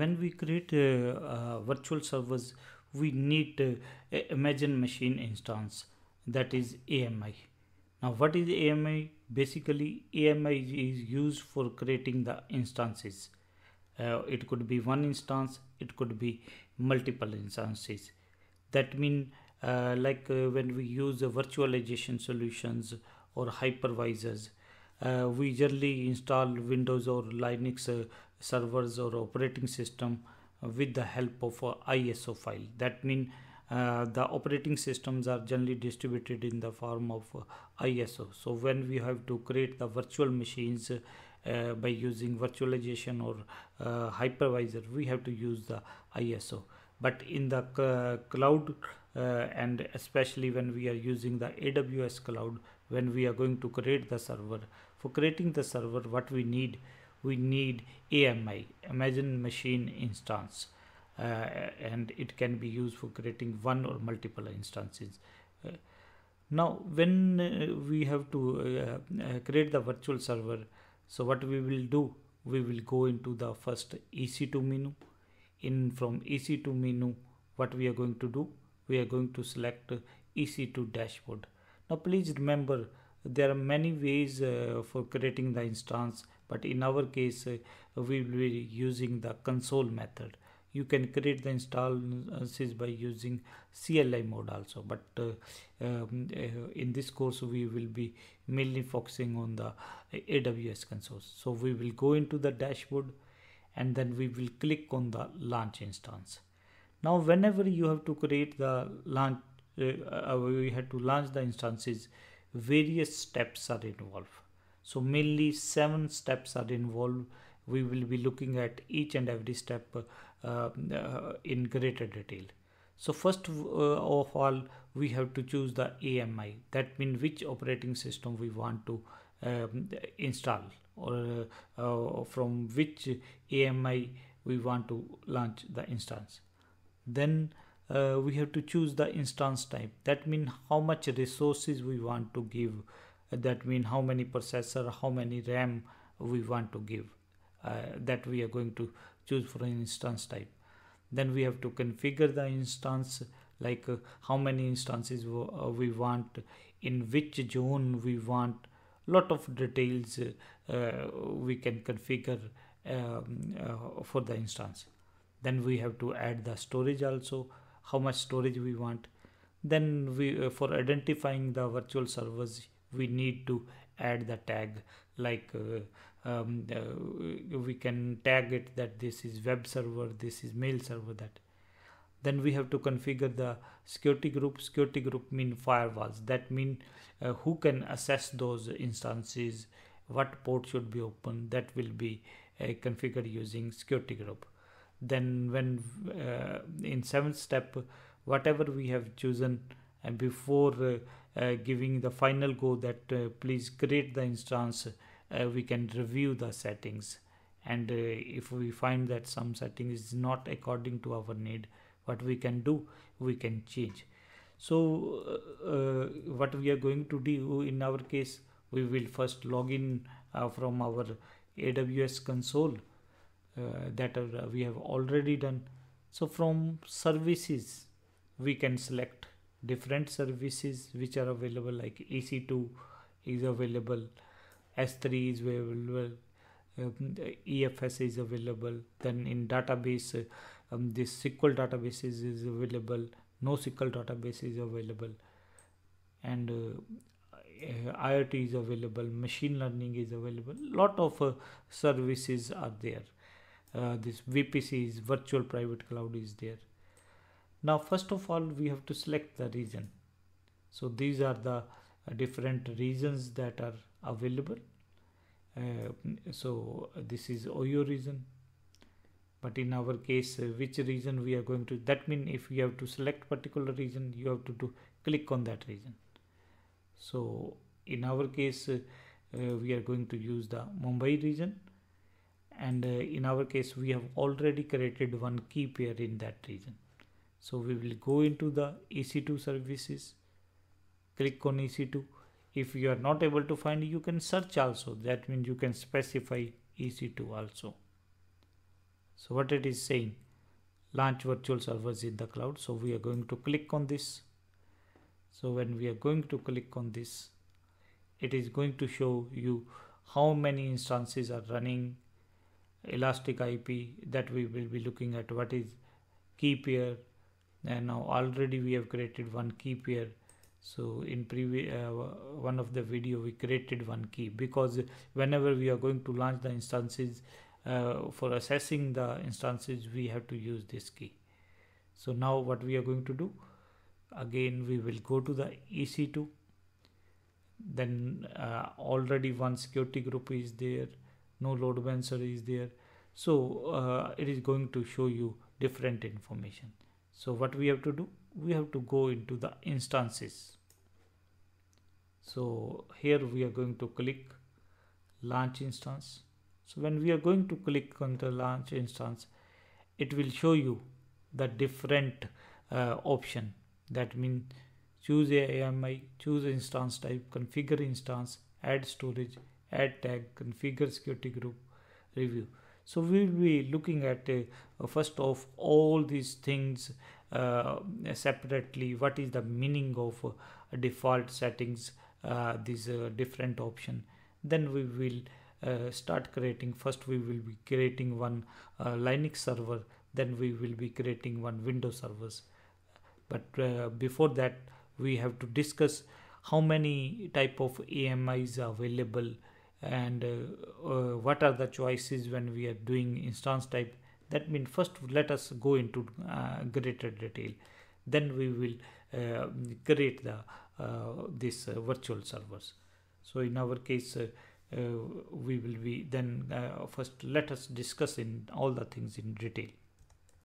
when we create uh, uh, virtual servers we need uh, imagine machine instance that is ami now what is ami basically ami is used for creating the instances. Uh, it could be one instance it could be multiple instances. That mean uh, like uh, when we use virtualization solutions or hypervisors we generally install windows or linux servers or operating system with the help of iso file. That mean uh, the operating systems are generally distributed in the form of iso so when we have to create the virtual machines uh, by using virtualization or uh, hypervisor we have to use the iso but in the cloud uh, and especially when we are using the aws cloud when we are going to create the server for creating the server what we need we need ami imagine machine instance uh, and it can be used for creating one or multiple instances. Uh, now when uh, we have to uh, uh, create the virtual server so what we will do? We will go into the first ec2 menu. In from ec2 menu what we are going to do? We are going to select ec2 dashboard. Now please remember there are many ways uh, for creating the instance but in our case uh, we will be using the console method. You can create the instances by using CLI mode also. But uh, um, uh, in this course we will be mainly focusing on the AWS console so we will go into the dashboard and then we will click on the launch instance. Now whenever you have to create the launch uh, uh we have to launch the instances various steps are involved so mainly seven steps are involved. We will be looking at each and every step uh, uh, in greater detail. So first uh, of all we have to choose the ami that means which operating system we want to um, install or uh, from which ami we want to launch the instance. Then uh, we have to choose the instance type. That means how much resources we want to give that means how many processor how many ram we want to give uh, that we are going to choose for an instance type. Then we have to configure the instance like uh, how many instances uh, we want in which zone we want lot of details uh, we can configure um, uh, for the instance. Then we have to add the storage also how much storage we want. Then we for identifying the virtual servers we need to add the tag. Like uh, um, uh, we can tag it that this is web server this is mail server that. Then we have to configure the security group. Security group mean firewalls. That mean uh, who can access those instances what port should be open that will be uh, configured using security group. Then when uh, in seventh step whatever we have chosen and before uh, uh, giving the final go that uh, please create the instance uh, we can review the settings. And uh, if we find that some setting is not according to our need what we can do we can change. So uh, what we are going to do in our case we will first log in from our aws console that we have already done. So from services we can select different services which are available like ec2 is available s3 is available um, efs is available then in database um, this sql databases is available NoSQL database is available and uh, IoT is available machine learning is available. Lot of uh, services are there. Uh, this VPC is virtual private cloud is there now first of all we have to select the region. So these are the uh, different regions that are available. Uh, so uh, this is Ohio region. But in our case uh, which region we are going to that mean if you have to select particular region you have to, to click on that region. So in our case uh, uh, we are going to use the Mumbai region. And in our case we have already created one key pair in that region so we will go into the ec2 services. Click on ec2 if you are not able to find you can search also. That means you can specify ec2 also. So what it is saying? Launch virtual servers in the cloud. So we are going to click on this. So when we are going to click on this it is going to show you how many instances are running elastic ip that we will be looking at what is key pair and now already we have created one key pair. So in previous uh, one of the video we created one key. Because whenever we are going to launch the instances uh, for assessing the instances we have to use this key. So now what we are going to do again we will go to the ec2 then uh, already one security group is there. No load balancer is there. So uh, it is going to show you different information so what we have to do? We have to go into the instances. So here we are going to click launch instance. So when we are going to click on the launch instance it will show you the different uh, option. That means choose AMI, choose instance type, configure instance, add storage, add tag, configure security group, review. So we will be looking at uh, first of all these things uh, separately. What is the meaning of uh, default settings? Uh, these uh, different option. Then we will uh, start creating. First we will be creating one Linux server. Then we will be creating one Windows servers. But before that, we have to discuss how many type of AMIs are available and uh, uh, what are the choices when we are doing instance type? That means first let us go into uh, greater detail. Then we will uh, create the uh, this uh, virtual servers. So in our case we will be then first let us discuss in all the things in detail